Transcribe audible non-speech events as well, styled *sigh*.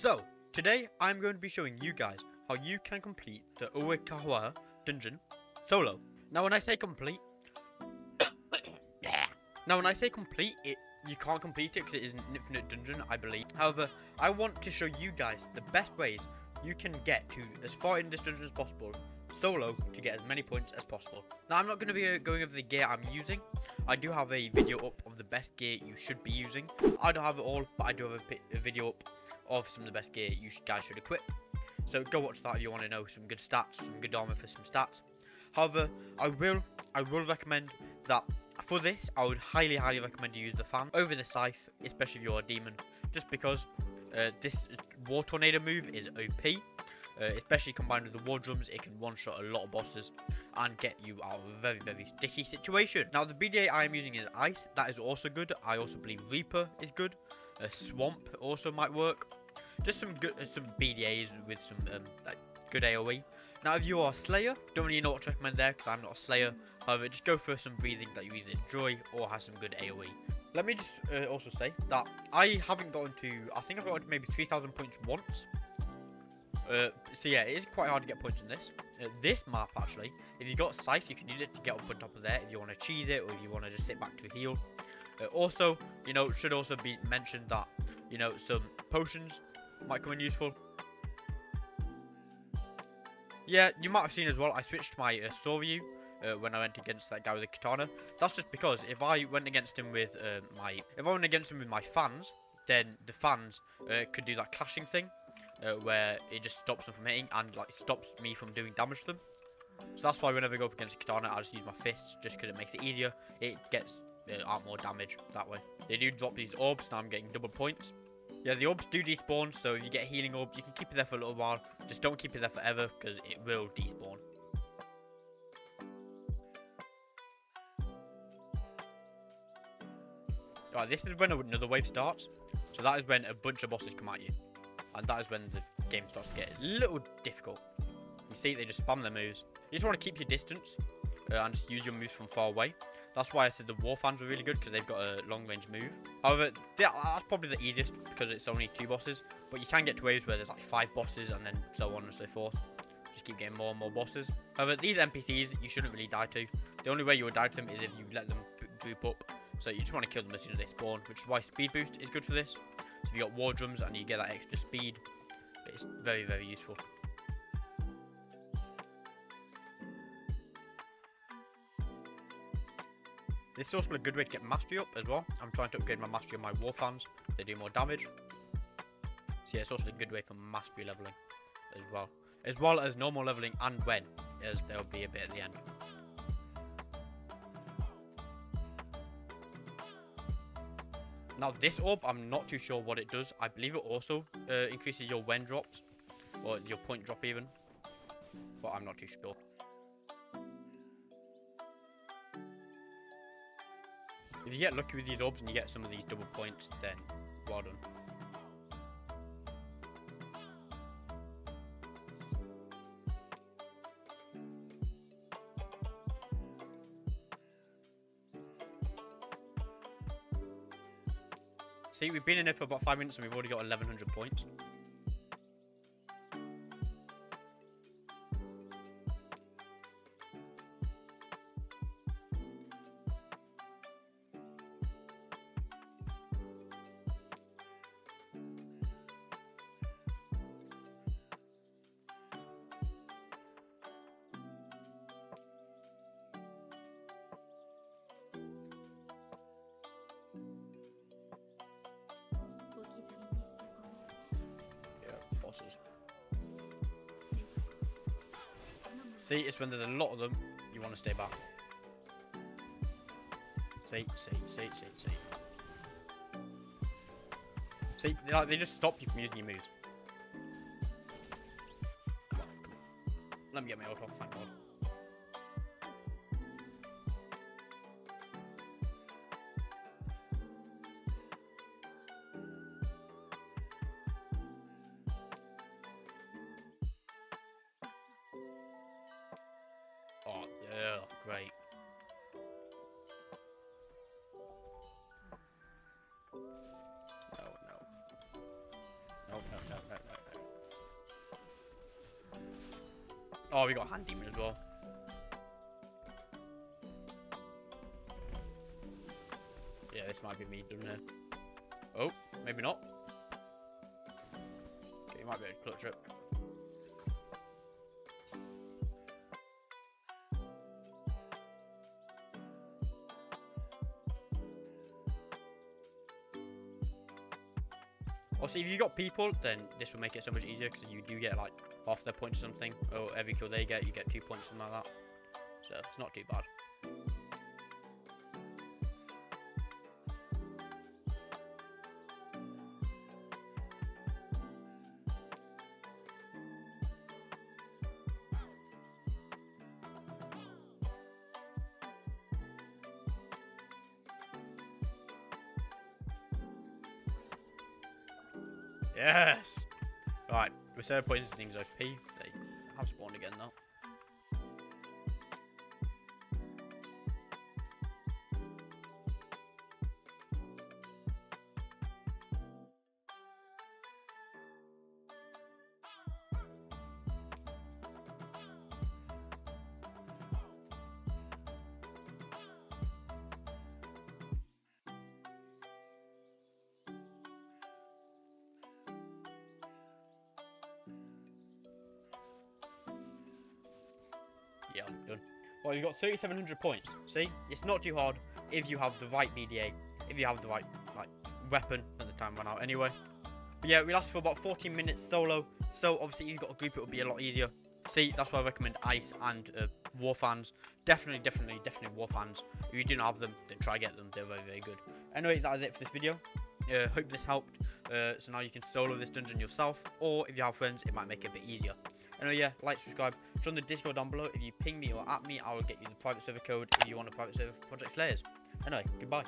So, today I'm going to be showing you guys how you can complete the Ouwigahara dungeon solo. Now when I say complete, *coughs* now when I say complete, it you can't complete it because it is an infinite dungeon, I believe. However, I want to show you guys the best ways you can get to as far in this dungeon as possible solo to get as many points as possible. Now, I'm not going to be uh, going over the gear I'm using. I do have a video up of the best gear you should be using. I don't have it all, but I do have a, a video up of some of the best gear you guys should equip. So go watch that if you want to know some good stats, some good armor for some stats. However, I will I will recommend that for this, I would highly, highly recommend you use the fan over the scythe, especially if you're a demon, just because uh, this war tornado move is OP. Uh, especially combined with the war drums, it can one-shot a lot of bosses and get you out of a very, very sticky situation. Now, the BDA I am using is Ice. That is also good. I also believe Reaper is good. Uh, Swamp also might work. Just some good, some BDAs with some um, like good AoE. Now, if you are a Slayer, don't really know what to recommend there because I'm not a Slayer. However, just go for some breathing that you either enjoy or has some good AoE. Let me just uh, also say that I haven't gotten to, I think I've gotten maybe 3,000 points once. Uh, so yeah, it is quite hard to get points in this. Uh, this map, actually, if you got Scythe, you can use it to get up on top of there if you want to cheese it or if you want to just sit back to heal. Uh, also, you know, should also be mentioned that, you know, some potions might come in useful. Yeah, you might have seen as well, I switched my uh, saw view uh, when I went against that guy with the katana. That's just because if I went against him with uh, my... If I went against him with my fans, then the fans uh, could do that clashing thing. Uh, where it just stops them from hitting and like stops me from doing damage to them. So that's why whenever I go up against a katana, I just use my fists just because it makes it easier. It gets uh, out more damage that way. They do drop these orbs, now I'm getting double points. Yeah, the orbs do despawn, so if you get healing orb, you can keep it there for a little while. Just don't keep it there forever, because it will despawn. Alright, this is when another wave starts. So that is when a bunch of bosses come at you. And that is when the game starts to get a little difficult. You see, they just spam their moves. You just want to keep your distance uh, and just use your moves from far away. That's why I said the war fans were really good because they've got a long range move. However, that's probably the easiest because it's only two bosses. But you can get to waves where there's like five bosses and then so on and so forth. Just keep getting more and more bosses. However, these NPCs you shouldn't really die to. The only way you would die to them is if you let them group up. So you just want to kill them as soon as they spawn, which is why speed boost is good for this. So if you got war drums and you get that extra speed, it's very, very useful. This is also a good way to get mastery up as well. I'm trying to upgrade my mastery on my war fans. They do more damage. So yeah, it's also a good way for mastery leveling as well. As well as normal leveling and when, as there'll be a bit at the end. Now this orb, I'm not too sure what it does. I believe it also uh, increases your when drops. Or your point drop even. But I'm not too sure. If you get lucky with these orbs and you get some of these double points, then well done. See, we've been in it for about five minutes and we've already got 1100 points. See, it's when there's a lot of them, you want to stay back. See, see, see, see, see. See, they, like, they just stop you from using your moves. Let me get my ult off, thank god. Oh, great. No, no. No, no, no, no, no, Oh, we got Hand Demon as well. Yeah, this might be me doing it. Oh, maybe not. Okay, might be a clutch up. Also, if you got people, then this will make it so much easier because you do get like half their points or something. Or every kill they get, you get two points, something like that. So it's not too bad. Yes! Right, with seven points, things OP. They I'm done. Well, you've got 3,700 points. See? It's not too hard if you have the right BDA, if you have the right like weapon at the time run out anyway. But yeah, we lasted for about 14 minutes solo. So obviously if you've got a group, it would be a lot easier. See, that's why I recommend Ice and uh, War fans. Definitely, definitely, definitely War fans. If you didn't have them, then try get them. They're very, very good. Anyway, that is it for this video. Uh, hope this helped. Uh, so now you can solo this dungeon yourself, or if you have friends, it might make it a bit easier. Anyway, yeah, like, subscribe, join the Discord down below. If you ping me or at me, I will get you the private server code if you want a private server for Project Slayers. Anyway, goodbye.